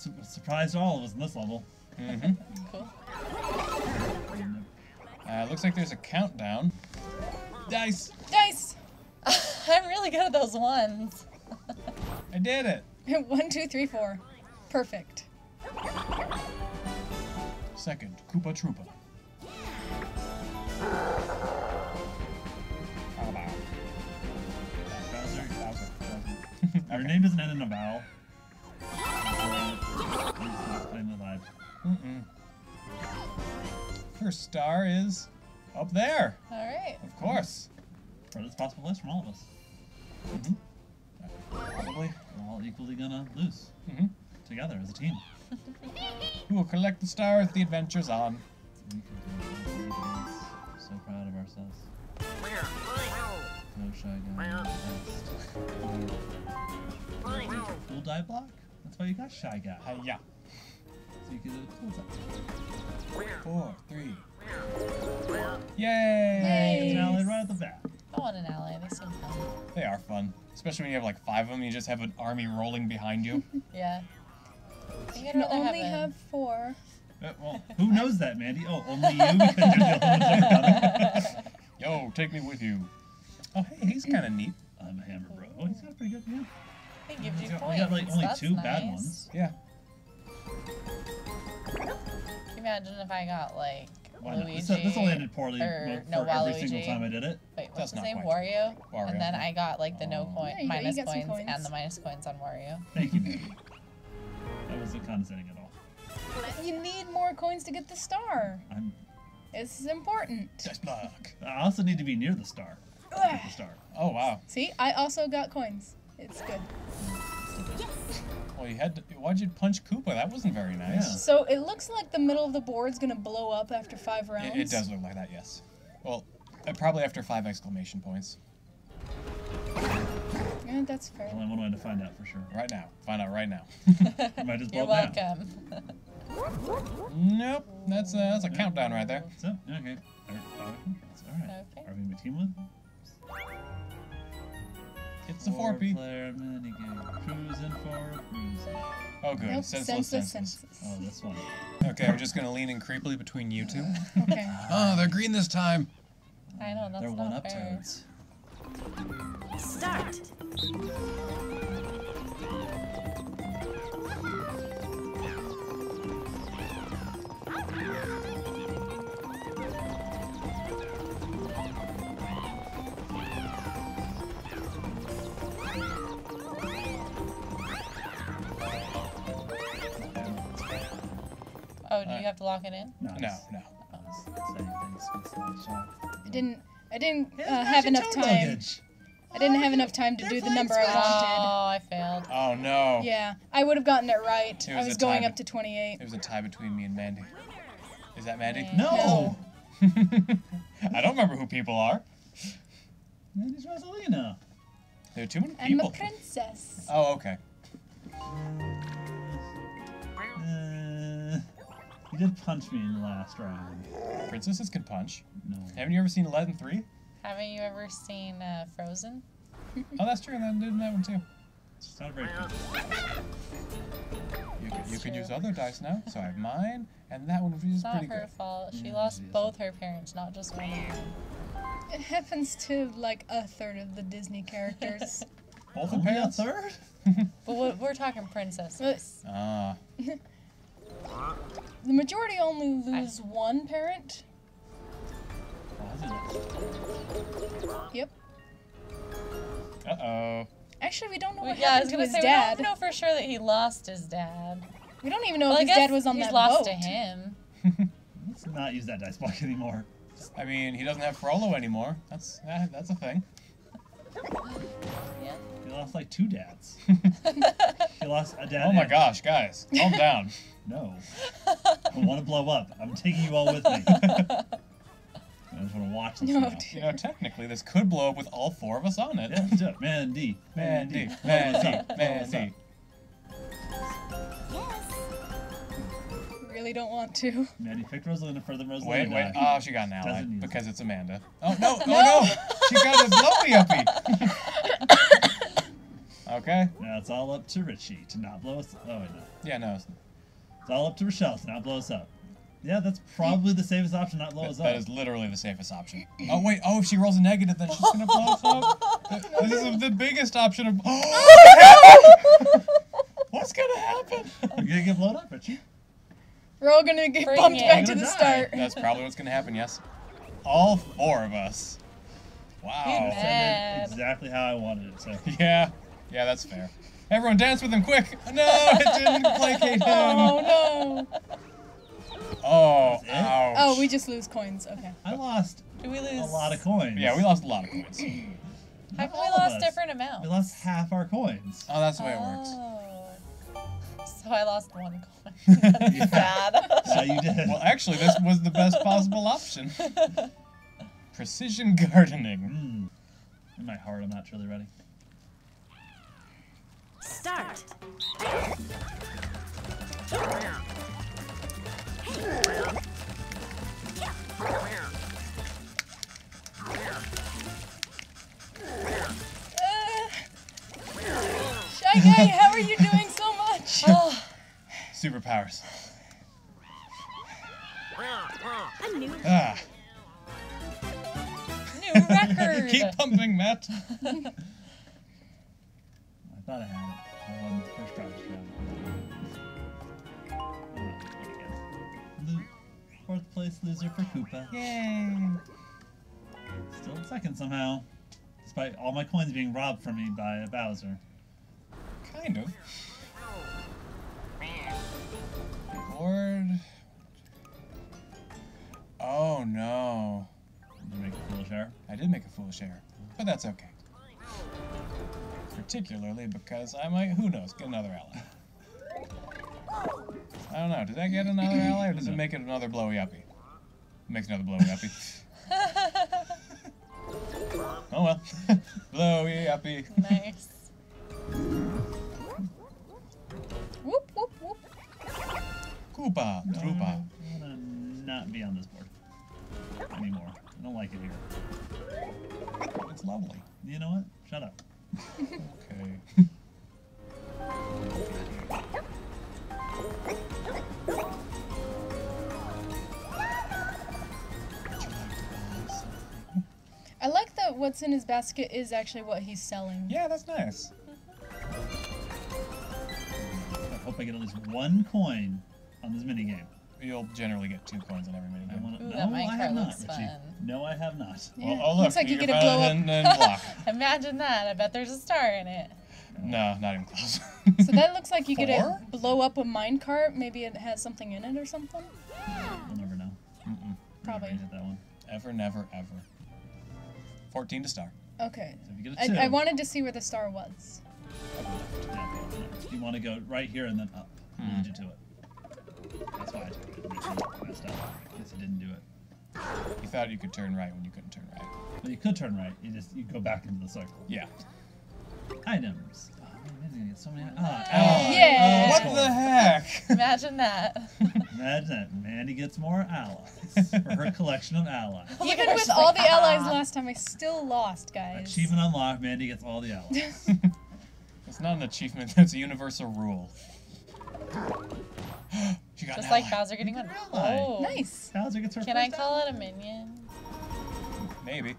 su- surprised all of us in this level. Mm-hmm. Cool. Uh, looks like there's a countdown. Dice! Dice. I'm really good at those ones. I did it! One, two, three, four. Perfect. Second, Koopa Troopa. How about? Bowser, Bowser. Your name doesn't end in a vowel. Mm-mm. First star is up there, All right. of course. Furthest possible place from all of us. Probably. We're all equally gonna lose hmm together as a team. We will collect the stars the adventure's on. We can do it. So proud of ourselves. No shy guy. Cool die block? That's why you got shy guy. Hiya. So Four, three. Yay! Yay. It's ally right at the bat. I want an ally. They seem fun. They are fun. Especially when you have like five of them, you just have an army rolling behind you. Yeah. I think I'd You can only have, have four. Uh, well, who knows that, Mandy? Oh, only you because you're the only one that ever done it. Yo, take me with you. Oh, hey, he's kind of neat. I'm a hammer bro. Oh, he's got pretty good, yeah. He gives you We got, points. we got like only That's two bad ones. Yeah. Can you imagine if I got like Why not? Luigi? This, this only ended poorly or mo- no for every single time I did it. Wait, what's That's his not name? quite Wario? Wario. And then I got like the no Oh. point, Yeah, you got- you minus got some points, coins. and the minus coins on Wario. Thank you, Mandy. that wasn't condescending at all. You need more coins to get the star. I'm, This is important. Dice block. I also need to be near the star. to get the star. Oh wow. See, I also got coins. It's good. Well, you had. To, why'd you punch Koopa? That wasn't very nice. Yeah. So it looks like the middle of the board's gonna blow up after five rounds. It, it does look like that. Yes. Well, uh, probably after five exclamation points. Yeah, that's fair. Only one way to find out for sure. Right now. Find out right now. You might just blow You're it down. welcome. nope. That's a, that's a countdown right there. So, okay. All right. Okay. Are we gonna be team with? It's the four P. player minigame. Cruising for a cruising. Oh, good. Nope, senseless, senseless senseless. senses. Oh, this one. Okay, we're just gonna lean in creepily between you two. Okay. Oh, they're green this time. I know that's They're one not up toads. Start. Oh, do you have to lock it in? No, No, no. it's the same thing, it's the shot. I didn't. I didn't uh, have enough time. luggage. I didn't have enough time to do the number I wanted. Oh, I failed. Oh no. Yeah, I would have gotten it right. It I was was going up to 28. It was a tie between me and Mandy. Is that Mandy? No! I don't remember who people are. Mandy's Rosalina. There are too many I'm people. a princess. Oh, okay. You did punch me in the last round. Princesses can punch. No. Haven't you ever seen Aladdin 3? Haven't you ever seen uh, Frozen? Oh, that's true. Then did that one too. It's not very good. You can, you could true. use other dice now. So I have mine, and that one is It's not pretty her good. fault. She Yeah, lost it is. both her parents, not just one. It happens to like a third of the Disney characters. Both her Only a parents. third? But we're, we're talking princesses. Ah, the majority only lose one parent. Yep. uh oh. Actually, we don't know what yeah, I was happened to gonna his say dad. we don't know for sure that he lost his dad. We don't even know Well, I if his guess dad was on he's that lost boat. to him. Let's not use that dice block anymore. I mean, he doesn't have Frollo anymore. That's uh, that's a thing. Yeah. He lost like two dads. he lost a dad. Oh my and- gosh, guys, calm down. No. I want to blow up. I'm taking you all with me. I just want to watch this No, now. dude. You know, technically, this could blow up with all four of us on it. Yeah, let's do it. Mandy. Mandy, Blow us Mandy, up. Mandy. Yes. Really don't want to. up. Mandy picked Rosalina for the Rosalina. Wait, wait. die. Oh, she got an ally Doesn't use because it's Amanda. Oh no, oh no! She got a blowy uppy. okay. Okay. Now it's all up to Richie to not blow us. Oh wait, no. Yeah, no. It's all up to Rochelle to not blow us up. Yeah, that's probably the safest option. Not blow us that up. is literally the safest option. Oh wait, oh if she rolls a negative, then she's gonna blow us up. This is the biggest option of. What's gonna happen? You're gonna get blown up, Richie. We're all gonna get Bring bumped it. back to the gonna start. That's probably what's gonna happen. Yes, all four of us. Wow. Bad. exactly how I wanted it to. Yeah, yeah, that's fair. Everyone dance with him quick! No, it didn't placate him. Oh no! Oh, ouch. Oh, we just lose coins. Okay. I lost Do we lose? a lot of coins. Yeah, we lost a lot of coins. How Not come we all of lost us. different amounts? We lost half our coins. Oh, that's the way it works. Oh. So I lost one coin. That's Yeah. sad. Yeah, you did. Well, actually, this was the best possible option. Precision gardening. Mm. In my heart, I'm not truly ready. Start. Shy Guy, how are you doing so much? oh, Superpowers. A new Ah, new record. keep pumping, Matt. I thought I had it. The first. Lo- Fourth place loser for Koopa. Yay. Still in second somehow. Despite all my coins being robbed from me by a Bowser. Kind of. Board. Oh no. Did you make a foolish error? I did make a foolish error, but that's okay. Particularly because I might, who knows, get another ally. I don't know. Did that get another ally, or does it make it another blowy uppy? Makes another blowy uppy. oh well. blowy uppy. nice. Whoop whoop whoop. Koopa. Troopa. I want to not be on this board anymore. I don't like it here. It's lovely. You know what? Shut up. Okay. I like that what's in his basket is actually what he's selling. Yeah, that's nice. I hope I get at least one coin on this mini game. You'll generally get two coins on every I minigame. want to. Ooh, No, that I have not, looks Richie. fun. No, I have not. Yeah, Oh, oh, look, looks like you your get a blow up. and, and block. Imagine that. I bet there's a star in it. No, not even close. So that looks like you get Four? to blow up a minecart. Maybe it has something in it or something. We'll never know. Mm-mm. Probably. Never hit that one. Ever, never, ever. 14 to star. Okay. So if you get a two, I, I wanted to see where the star was. Yeah, you want to go right here and then up. I'll Hmm. lead you to it. That's why I took it. Richie messed up. Guess he didn't do it. You thought you could turn right when you couldn't turn right. But you could turn right. You just you go back into the circle. Yeah. Items. Oh, man, gonna get so many. Ah, Oh, allies. Yeah. Oh, What cool. the heck? Imagine that. Imagine that. Mandy gets more allies for her collection of allies. Even gosh, with all like, the allies "Ah." last time, I still lost, guys. Achievement unlocked. Mandy gets all the allies. It's not an achievement, it's a universal rule. She got Just like ally. Bowser getting one. ally. Oh. Nice. Bowser gets her Can I first call it a minion? Maybe.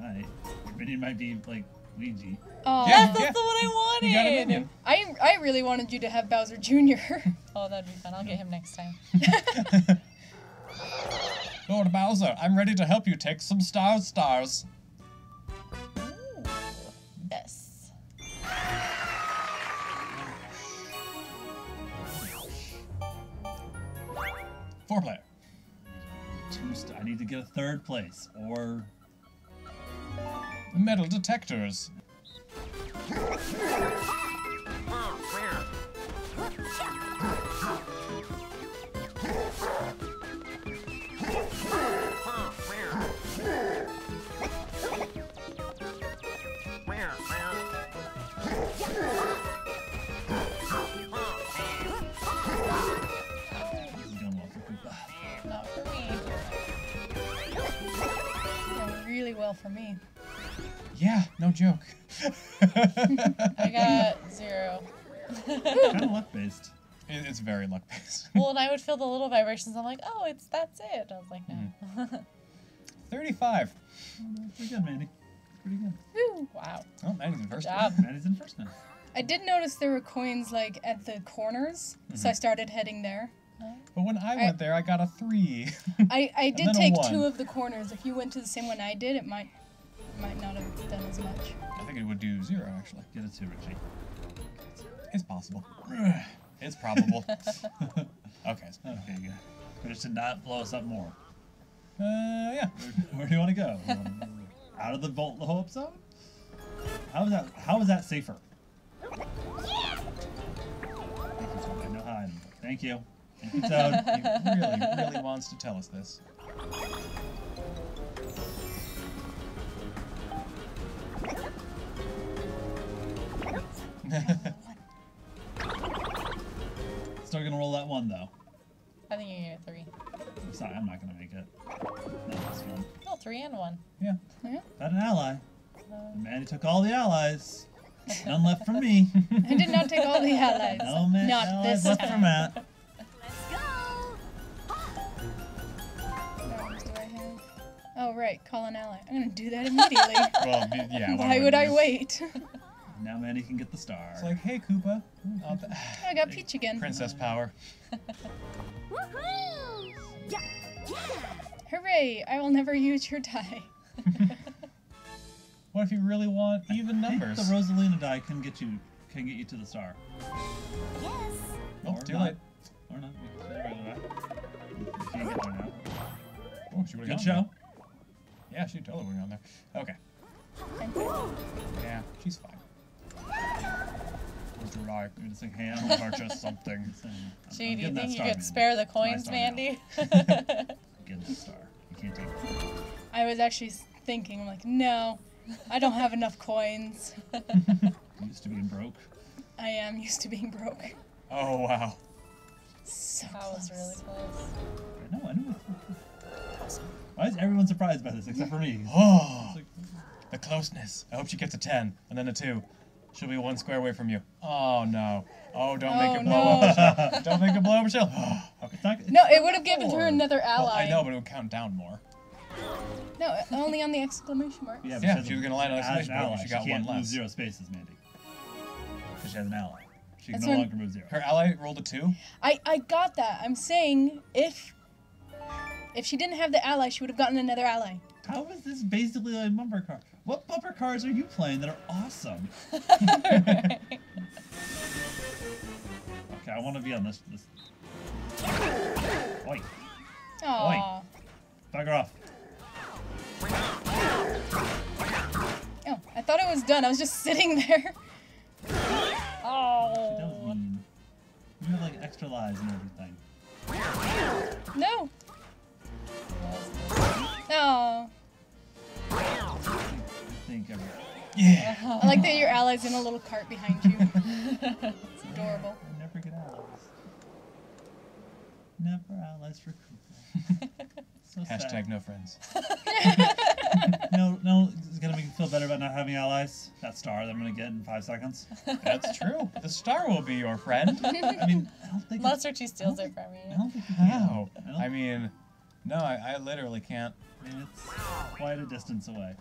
ally. Right. Your minion might be like Luigi. Oh, Yeah. That's, that's the one I wanted. You got a minion. I I really wanted you to have Bowser Jr. Oh, that'd be fun. I'll get him next time. Lord Bowser, I'm ready to help you take some stars, stars. Four player. Two st- I need to get a third place or Metal detectors. Joke. I got zero. kind of luck based. It- it's very luck based. Well, and I would feel the little vibrations. I'm like, oh, it's that's it. I was like, no. Mm. 35. Pretty good, Mandy. Pretty good. Woo. wow. Oh, Maddie's in first. job. Mandy's in first now. I did notice there were coins like at the corners, so I started heading there. But when I I- went there, I got a 3. I, I did take two of the corners. If you went to the same one I did, it might might not have think it would do 0, actually. Get it too, Richie. It's possible. It's probable. okay. so- Okay, good. We just did not blow us up more. Uh, yeah. Where, where do you want to go? You Out of the Volt the Hope Zone? How is that? How is that safer? Thank you, Toad. I know how I Thank you. Thank you, Toad. He really, really wants to tell us this. Still gonna roll that one though. I think you get a three. I'm sorry, I'm not gonna make it. No, this one. Oh, three and one. yeah. Got an ally. And Mandy took all the allies. None left for me. I did not take all the allies. No man, not allies this left for time. Matt. Let's go. What do I have? Oh right, call an ally. I'm gonna do that immediately. Well, yeah. Why would I wait? Now Manny can get the star. It's like, hey, Koopa. I'll I got Peach again. Princess power. Woohoo! Yeah, yeah. Hooray! I will never use your die. What if you really want even I think numbers? the Rosalina die can get you can get you to the star. Yes. Oh, Or too not. late. Or not. Can do the regular die. You can't get there now. Oh, she would've Good show. there. Yeah, she totally would have gone there. Okay. Yeah, she's fine. Would you like me to think hand purchase something? I'm- uh, Gee, do you think you could spare the coins. Mandy? Get the star. You can't take it. I was actually thinking, I'm like, no, I don't have enough coins. I'm used to being broke. I am used to being broke. Oh, wow. So that was really close. I know, I know. Why is everyone surprised by this except for me? Oh, like, the closeness. I hope she gets a 10 and then a 2. She'll be one square away from you. Oh, no. Oh, don't make Oh, it blow up. don't make it blow up, Michelle. okay. not, No, it would have given her another ally. Well, I know, but it would count down more. No, only on the exclamation mark. Yeah, Yeah, but she was gonna land on as exclamation an point, ally, she got one can't less. move zero spaces, Mandy. Because she has an ally. She can That's no longer move zero. Her ally rolled a 2. I, I got that. I'm saying if if she didn't have the ally, she would have gotten another ally. How is this basically a bumper car? What bumper cars are you playing that are awesome? Okay, I want to be on this. this. Oi, Aww. bugger off. Oh, I thought it was done. I was just sitting there. That Oh. was mean. You have like extra lives and everything. No. I like that your ally's in a little cart behind you. It's adorable. I never get allies. Never allies for Koopa. so Hashtag sad. no friends. No, no, it's gonna make me feel better about not having allies. That star that I'm gonna get in five seconds. That's true. The star will be your friend. I mean, I don't think. Unless Richie steals it from I you. don't think. How? I, I mean, no, I, I literally can't. I mean, it's quite a distance away.